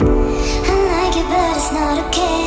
I like it, but it's not okay.